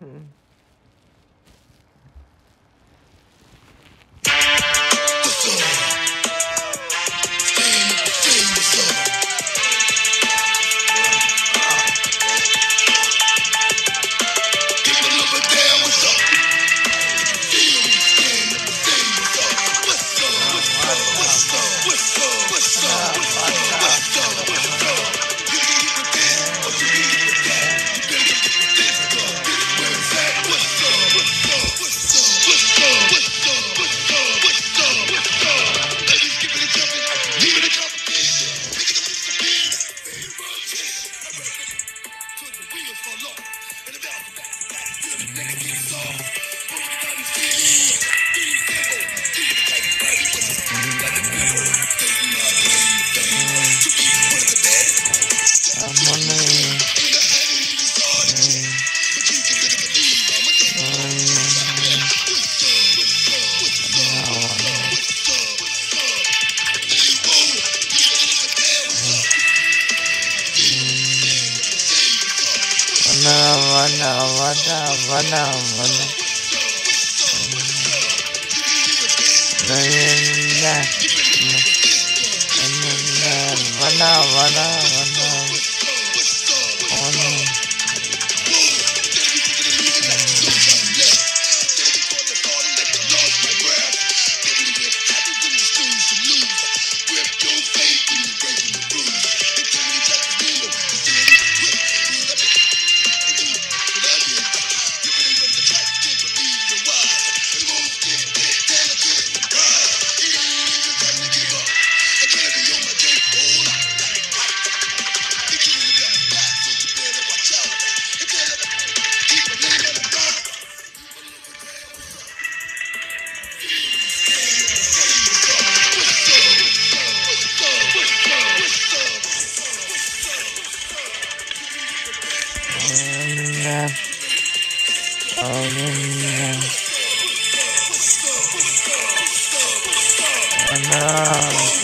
Hmm. Nigga get soft. Vana vana vana Oh. Oh, no.